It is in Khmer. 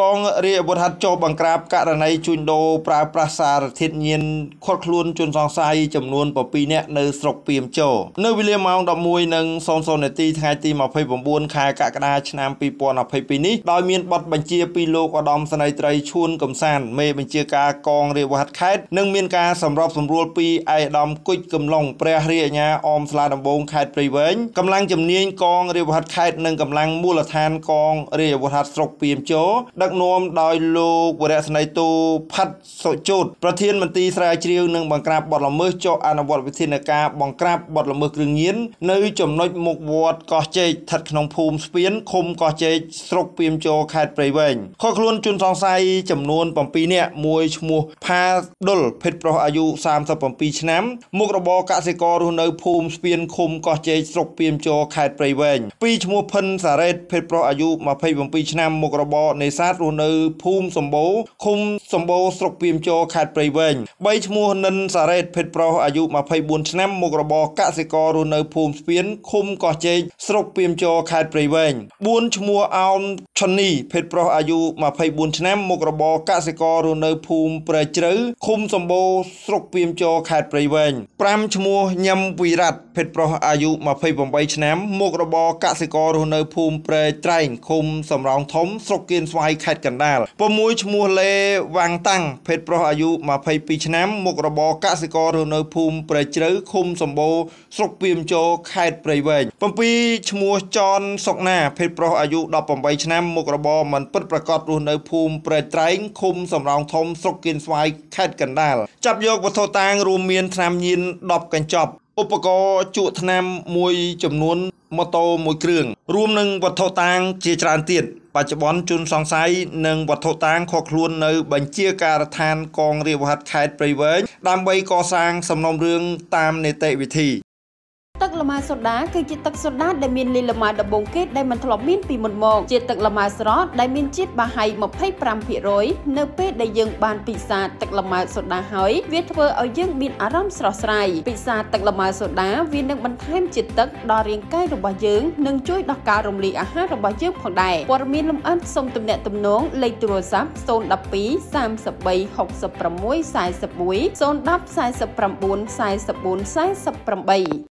កងរាជអាវុធហត្ថចុះបង្ក្រាបករណីជួញដូរប្រើប្រាស់សារធាតុញៀនខាត់ខ្លួនជនសង្ស័យចំនួន7នាក់នៅស្រុកពីមជោនៅវេលាម៉ោង11:00នាទីថ្ងៃទី29ខែកក្កដាឆ្នាំ2022នេះដោយមានប័ណ្ណបញ្ជាពីលោកឧត្តមសេនីយ៍ត្រីឈួនកំសានមេបញ្ជាការកងរាជអាវុធហត្ថខេត្តនិងមានការសម្របសម្រួលពីឯកឧត្តមគុជកំឡុងព្រះរាជអាជ្ញាអមស្លាដំបងខេត្តព្រៃវែងកម្លាំងជំនាញកងរាជអាវុធហត្ថខេត្តនិងកម្លាំងមូលដ្ឋានកងរាជអាវុធហត្ថស្រុកពីមជោដឹកនាំដោយលោកវរៈស្នេហ៍ទូផាត់សុជូតប្រធានមន្ត្រីស្រាវជ្រាវនិងបង្ក្រាបបទល្មើសចុះអនុវត្តវិធានការបង្ក្រាបបទល្មើសគ្រឿងញៀននៅចំណុចមុខវត្តកោះចេកស្ថិតក្នុងភូមិស្ពានឃុំកោះចេកស្រុកពីមជោខេត្តព្រៃវែងខកខ្លួនជនសង្ស័យចំនួន7នាក់មួយឈ្មោះផាដុលភេទប្រុសអាយុ37ឆ្នាំមុខរបរកសិកររស់នៅភូមិស្ពានឃុំកោះចេកស្រុកពីមជោខេត្តព្រៃវែងពីរឈ្មោះផិនសារ៉េតភេទប្រុសអាយុ27ឆ្នាំមុខរបរនេសាទរស់នៅភូមិសម្បូរឃុំសម្បូរស្រុកពីមជរខេត្តព្រៃវែង3ឈ្មោះនិនសារ៉េតភេទប្រុសអាយុ24ឆ្នាំមុខរបរកសិកររស់នៅភូមិស្ពានឃុំកោះជែកស្រុកពីមជរខេត្តព្រៃវែង4ឈ្មោះអោនឆុននីភេទប្រុសអាយុ24ឆ្នាំមុខរបរកសិកររស់នៅភូមិព្រែជ្រៅឃុំសម្បូរស្រុកពីមជរខេត្តព្រៃវែង5ឈ្មោះញឹមវិរៈភេទប្រុសអាយុ28ឆ្នាំមុខរបរកសិកររស់នៅភូមិព្រែត្រែងឃុំសំរោងធំស្រុកគៀនស្វាយខេត្តកណ្ដាល6ឈ្មោះលេវ៉ាងតាំងភេទប្រុសអាយុ22ឆ្នាំមុខរបរកសិកររស់នៅភូមិព្រៃជ្រៅឃុំសម្បូរស្រុកពីមជោខេត្តព្រៃវែង7ឈ្មោះចនសុកណាភេទប្រុសអាយុ18ឆ្នាំមុខរបរមិនពិតប្រាកដរស់នៅភូមិព្រៃត្រែងឃុំសំរោងធំស្រុកគៀនស្វាយខេត្តកណ្ដាលចាប់យកវត្ថុតាងរួមមានថ្នាំញៀន10កញ្ចប់ឧបករណ៍ជក់ថ្នាំមួយចំនួនម៉ូតូមួយគ្រឿងរួមនឹងវត្ថុតាងជាច្រើនទៀត បច្ចុប្បន្នជនសង្ស័យនិងវត្ថុតាងខកខ្លួននៅបញ្ជាការដ្ឋានកងរាជវហ័ត្រខេត្តព្រៃវែងដើម្បីកសាងសំណុំរឿងតាមនីតិវិធី ទឹកលម៉ាសូដាគឺជាទឹកសូដាដែលមានលីលម៉ាដំបូងគេដែលមិនធ្លាប់មានពីមុនមកជាទឹកលម៉ាស្រស់ដែលមានជាតិបាហៃ25%នៅពេលដែលយើងបានពិសាទឹកលម៉ាសូដាហើយវាធ្វើឲ្យយើងមានអារម្មណ៍ស្រស់ស្រាយពិសាទឹកលម៉ាសូដាវានឹងបន្ថែមជាតិទឹកដល់រាងកាយរបស់យើងនិងជួយដល់ការរំលាយអាហាររបស់យើងផងដែរព័ត៌មានលម្អិតសូមទំនាក់ទំនងលេខទូរស័ព្ទ012 33 66 41 010 49 44 48